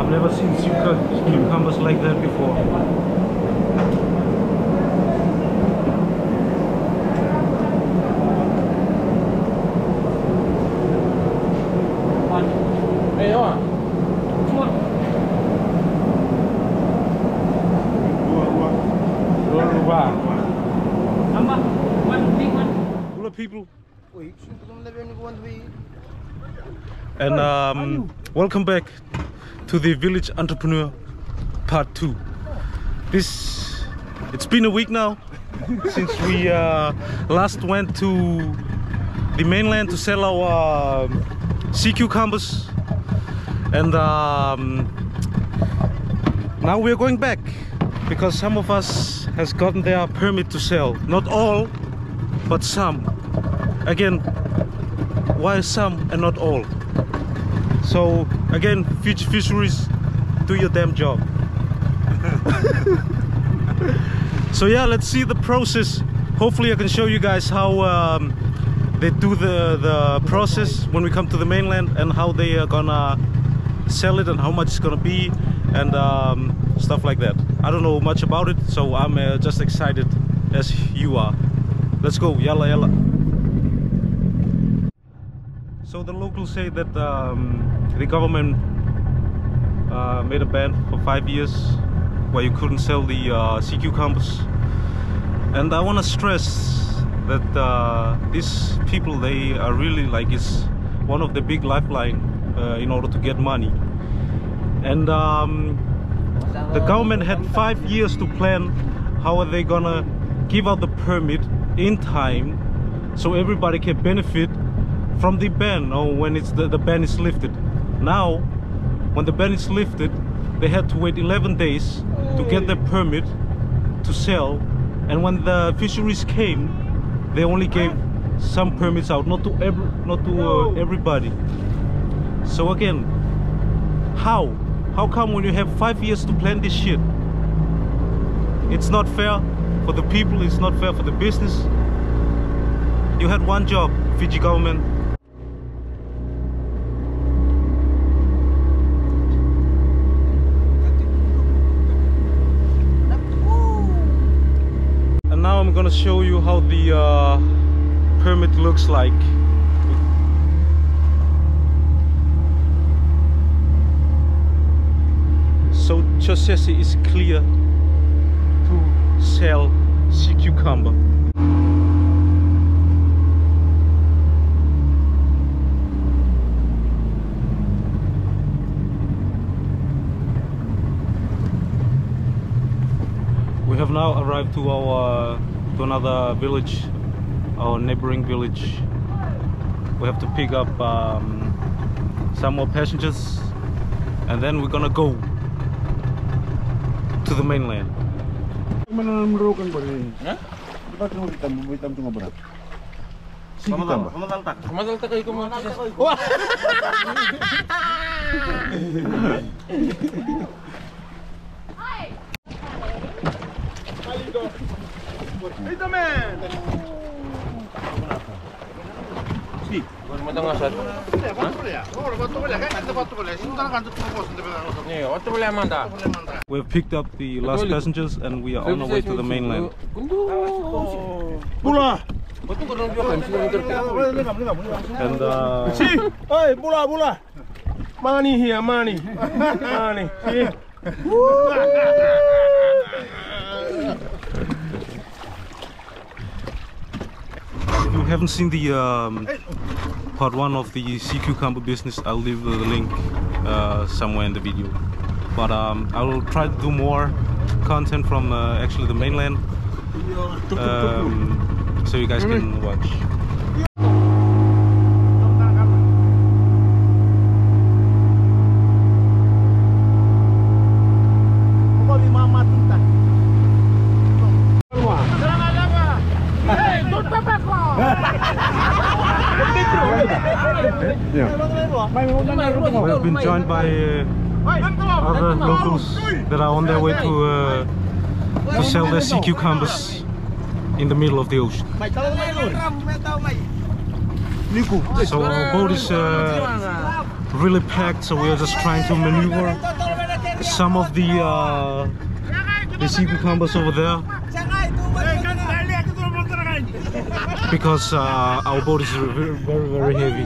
I've never seen cucu- cucumbers like that before. Hey, on. Dua rubah. Tambah. One big one. Dua people. Ui, belum lebih ni kawan tu. And um, welcome back to the Village Entrepreneur Part 2. This, it's been a week now since we uh, last went to the mainland to sell our um, sea cucumbers. And um, now we're going back because some of us has gotten their permit to sell. Not all, but some. Again, why some and not all? So again, Future Fisheries, do your damn job. so yeah, let's see the process. Hopefully, I can show you guys how um, they do the the process when we come to the mainland and how they are gonna sell it and how much it's gonna be and um, stuff like that. I don't know much about it, so I'm uh, just excited as you are. Let's go, yalla yalla. So the locals say that um, the government uh, made a ban for five years where you couldn't sell the uh, sea cucumbers. And I want to stress that uh, these people, they are really like it's one of the big lifeline uh, in order to get money. And um, the government had five years to plan how are they gonna give out the permit in time so everybody can benefit from the ban or when it's the, the ban is lifted. Now when the ban is lifted they had to wait 11 days to get their permit to sell. And when the fisheries came they only gave some permits out not to every not to uh, everybody. So again how? How come when you have five years to plan this shit? It's not fair for the people it's not fair for the business. You had one job fiji government and now i'm gonna show you how the uh, permit looks like. So Josese is clear to sell sea cucumber. We have now arrived to our to another village our neighboring village. We have to pick up um, some more passengers and then we're gonna go to the mainland asat. Nih, waktu boleh manda. we have picked up the last passengers and we are on our way to the mainland Bola. Waktu kau orang kan sini ngerti. and uh, bola bola. Mana ni here, mana ni? Mana if you haven't seen the um, part one of the sea cucumber business i'll leave the link uh, somewhere in the video. But um, i will try to do more content from uh, actually the mainland. Um, so you guys can watch we have been joined by uh, other locals that are on their way to uh, to sell their sea cucumbers in the middle of the ocean Mai tahu mai lur. Mai tahu mai. Niku. So our boat is uh, really packed, so we are just trying to maneuver some of the uh, the sea cucumbers over there because uh, our boat is very very, very heavy.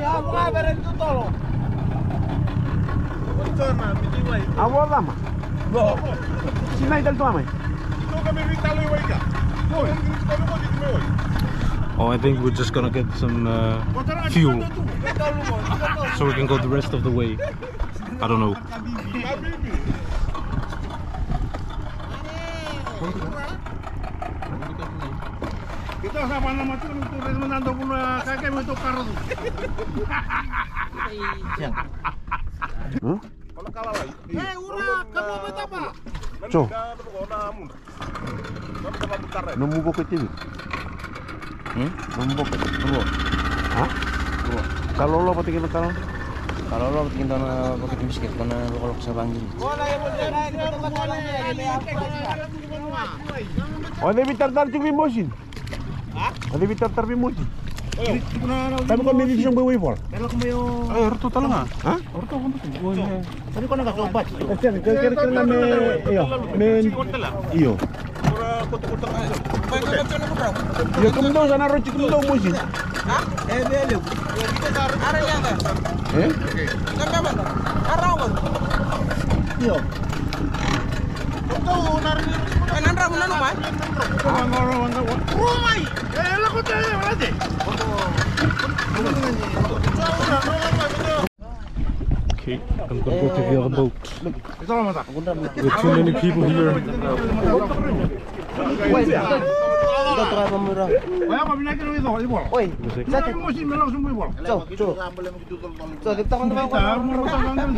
Awal lama. Sinai dal tu amai. Oh, I think we're just gonna get some uh, fuel so we can go the rest of the way. I don't know. Kita sama nama tu tu rekomendando pula kakek mau tu karo tu. eh Nemu bokeh ini. Hmm? Nemu bokeh. Nemu. Hah? Kalau lo pati kita kalau kalau lo bikin tanah pakai tim skate eh, gitu, karena lo kalau kesabangi. Ada bitar tar cumi mosin. Ada bitar tar cumi mosin. Tapi kok milih siapa yang bawa ipol? Kalau. Eh, ortu talang ah? Ortu kau tuh. Sabi ko na kaso batch to. Sir, kaya kaya kaya na may iyo. May iyo. Ya sana roci kumdo musi. Hah? Eh belu. Ya kita taruh arah yang kan. Eh? Kan apa? Arah apa? Iya. Kumdo narik. Eh nandra mana rumah? Rumah rumah rumah. Rumah. Eh lakukan apa lagi? Kumdo. Kumdo. Kumdo. Kumdo. Kumdo. Okay, I'm gonna go to the other boat. Ito lang mata. There are too many people here. Ito tuh apa murah? Kaya kami nakin ito, ipol. Oi, Sa mosin melang sumbo ipol. so, so, so, kita kan Kita mo ro tang tang.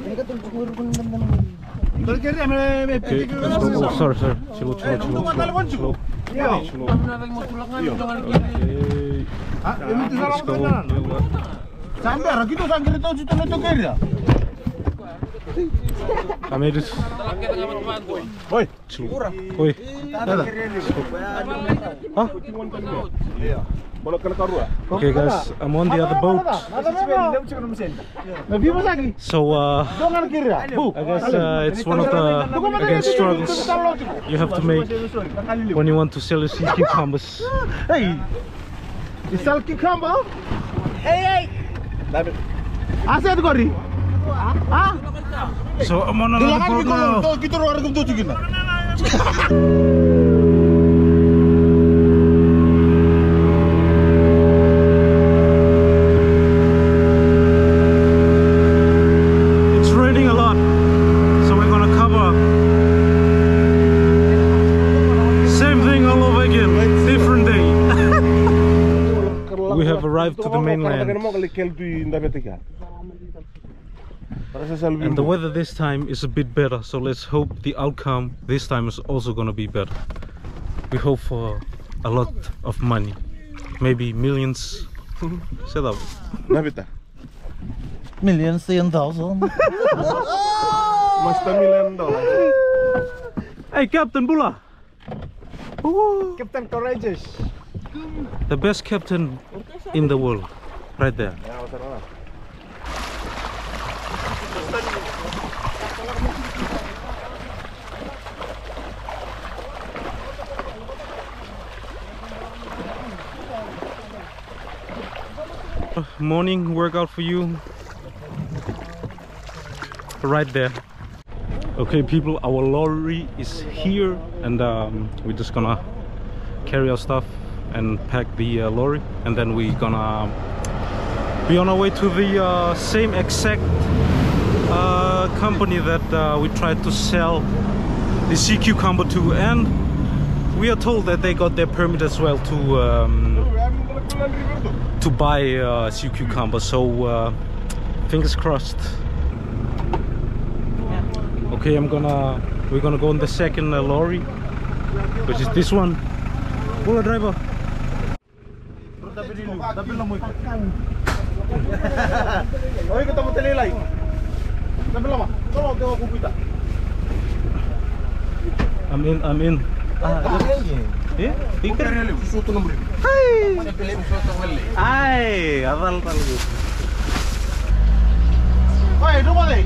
Ini kan tuh guru pun teman Dal kaya may may Okay, sorry, sorry. Slow, slow, slow, slow, slow. Iyo. Okay. Ah, ini tu Let's salah go. ko Sampai ra gitu sangkir itu situ itu kaya. I made it. Oi. Slow. Oi. Huh? Bola kena karua. Okay, guys, I'm on the other boat. Na vivo lagi. So, uh, Dongan kira. Bu. I guess uh, it's one of the again struggles you have to make when you want to sell your sea cucumbers. Hey. Isal ki cucumber? Hey hey. Aset gori. Ah? So I'm on another boat now. And the weather this time is a bit better, so let's hope the outcome this time is also gonna be better. We hope for a lot of money, maybe millions. Set up. Nabita. Millions and thousand. Mas million dollars. Hey, Captain Bula! Ooh, Captain Courageous. the best captain in the world, right there. Morning workout for you. Right there. Okay, people, our lorry is here, and um, we're just gonna carry our stuff and pack the uh, lorry, and then we're gonna be on our way to the uh, same exact company that uh, we tried to sell the sea cucumber to, and we are told that they got their permit as well to um, to buy uh, sea cucumber. So uh, fingers crossed. Okay, I'm gonna we're gonna go on the second uh, lorry, which is this one. Pull driver. I'm in. I'm in. Ah, iya. Eh, tiga. Susuto ng brin. Ay, aral talaga. Oi, dumali.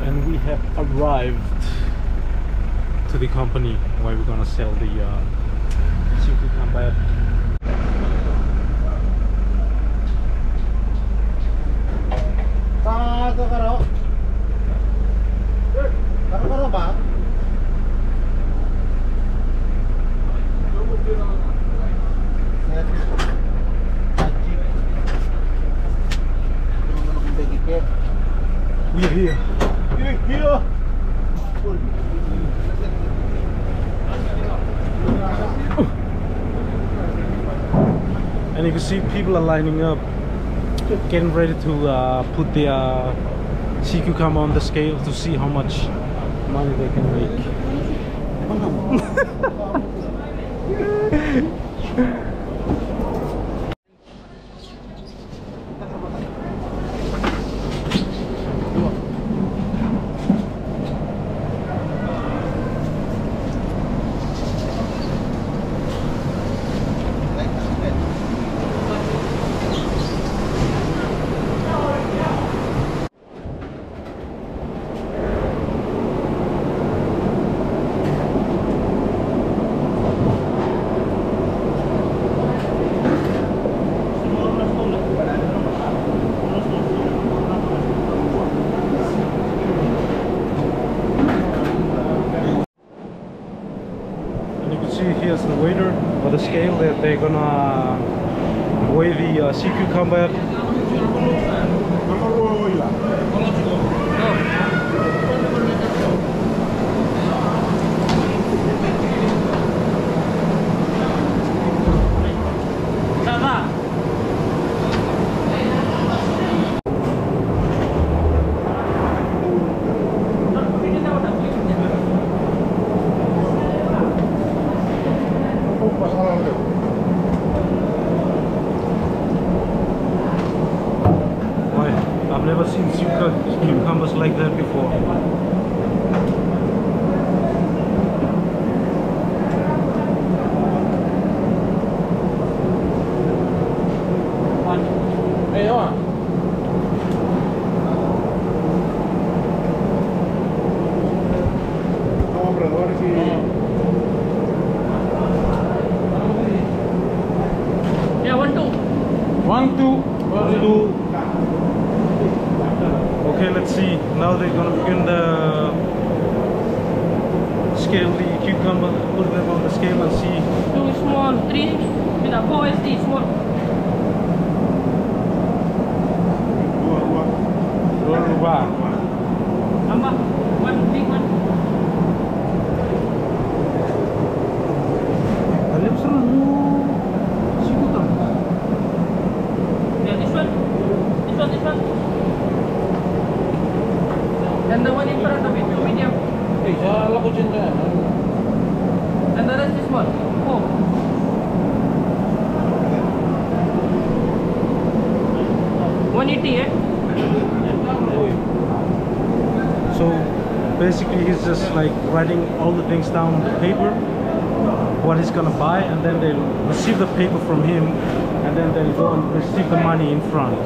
And we have arrived to the company where we're gonna sell the uh, Suzuki Combat. You can see people are lining up, getting ready to uh, put their uh, sea cucumber on the scale to see how much money they can make. And you can see here's the waiter or the scale that they're gonna weigh the uh, sea cucumber. Tama. Why? I've never seen sea cu- cucumbers like that before. Vamos, Brad, ahora sí. Yeah, one, two. One, two, one, two. Okay, let's see. Now they're gonna begin the scale the cucumber, put them on the scale and see. Two small, three. With a four SD small. Dua, dua. Dua rubah. Tambah. One big one. Alam seru. Si cucumber. Yeah, this one. This one, this one. And the one in front of it, two medium. And the rest is small. Four. One eighty, eh? So basically he's just like writing all the things down on the paper, what he's gonna buy, and then they'll receive the paper from him, and then they'll go and receive the money in front.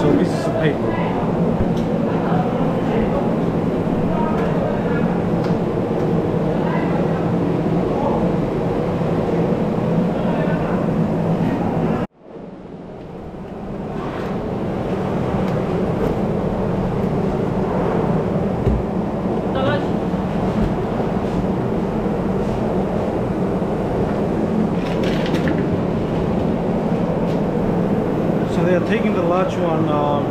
So this is the paper. Talas. So they are taking the large one. Um,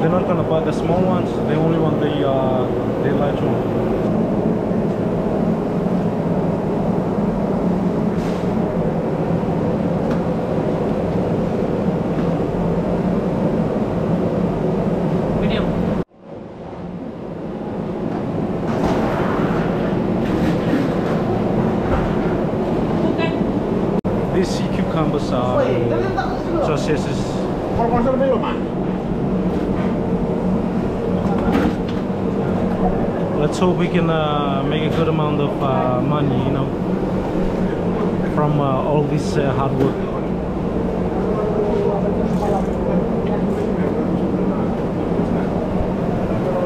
they're not gonna buy the small ones. They only want the uh, the large one. Medium. Cucumbers are sausages. Kalau pasar belum mah. Let's hope we can uh, make a good amount of uh, money, you know, from uh, all this uh, hard work.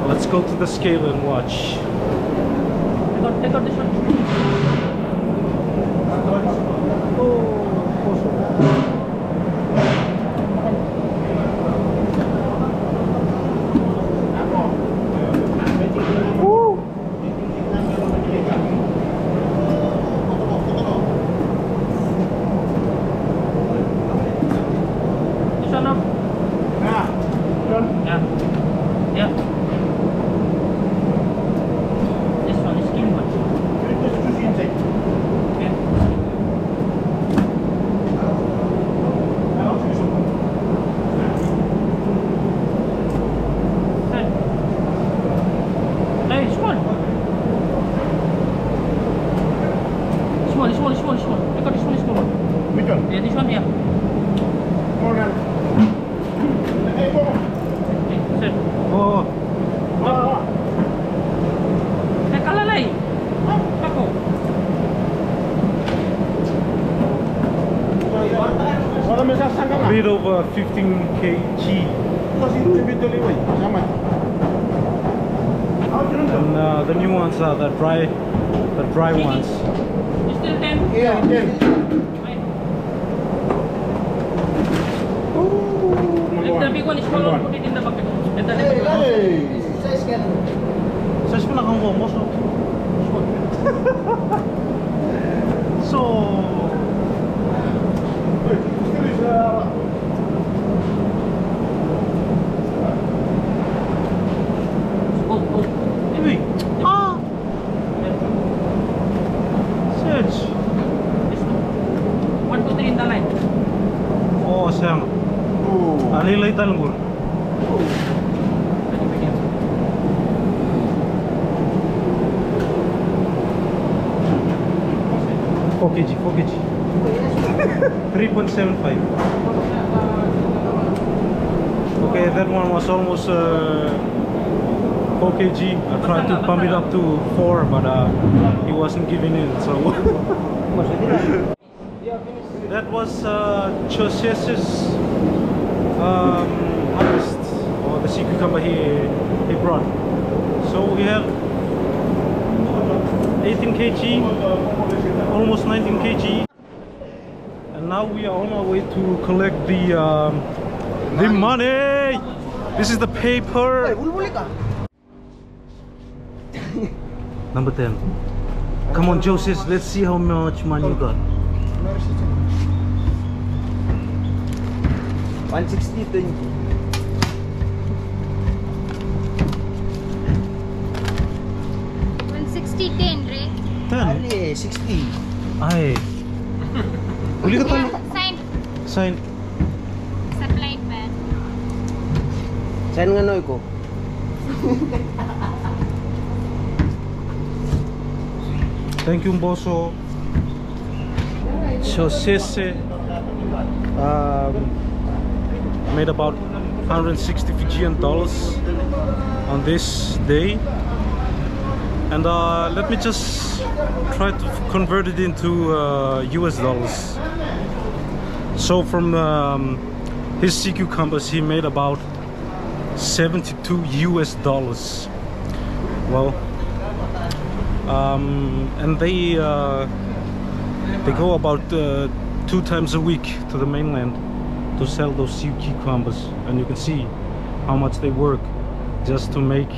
Let's go to the scale and watch. Take out, take out this one. This one up. Nah, John. Yeah. Yeah. This one is skin one. This is sushi inside. Yeah. Now sushi. Hey. Hey, small. Small, small, small, small. Take out this one, small one. Which one? Yeah, this one, yeah. More than. Hey, go. Okay, sir. Oh, Ah, Eh, kalalay. Ako. Wala may sasangka a nga. bit over 15 kg. Kasi individually, wey. Sama. How do you know? And uh, the new ones are the dry, the dry ones. You still 10? Yeah, ten. The big one is small one, put it in the bucket. And the little. Hey. Size mo na kang mo, so. so, Hey, still is, uh, Oh, oh. Ibi. Ah! Sedge. This one. One, two, three in the line. Oh, sayang. Oh. Alilay talungur. Pwede, pwede. 4 kg, 4 kg. 3.75. Okay, that one was almost uh, 4 kg. I tried to pump it up to 4, but uh, he wasn't giving in, so. that was uh, Josese's um, harvest, or the sea cucumber he, he brought. So we have 18 kg, almost 19 kg. And now we are on our way to collect the um, the money. This is the paper. Number 10. Come on, Joseph, let's see how much money you got. 160 20. One sixty ten, Ray. 10. Ali, 60. Ay. Uli ka talo. Sign Sign. sa blind man. Saan nga noy ko? Thank you, Boso. Josese um, made about 160 Fijian dollars on this day. And uh, let me just try to convert it into uh, US dollars. So from um, his cucumbers, he made about 72 US dollars. Well, um, and they uh, they go about uh, two times a week to the mainland to sell those sea cucumbers, and you can see how much they work just to make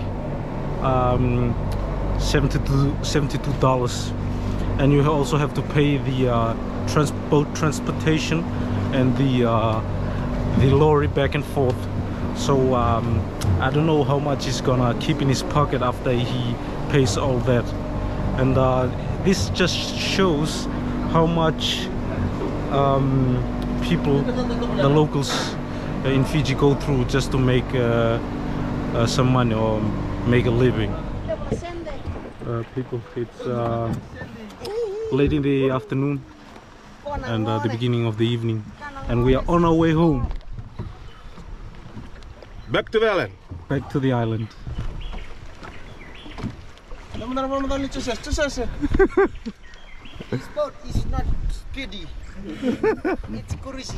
um, 72 dollars, and you also have to pay the uh, transport transportation and the uh, the lorry back and forth. So um, I don't know how much he's gonna keep in his pocket after he pays all that and uh, this just shows how much um, people, the locals in Fiji, go through just to make uh, uh, some money or make a living. Uh, people, it's uh, late in the afternoon, and uh, the beginning of the evening, and we are on our way home Back to the island. back to the island. This boat is not steady. it's crazy.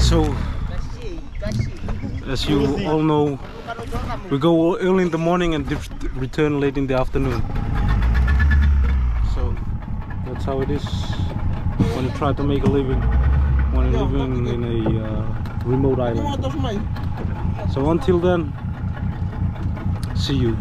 So, Kasih, kasih. As you all know, we go early in the morning and return late in the afternoon. So that's how it is when you try to make a living when you're living in a uh, remote island. So until then, see you.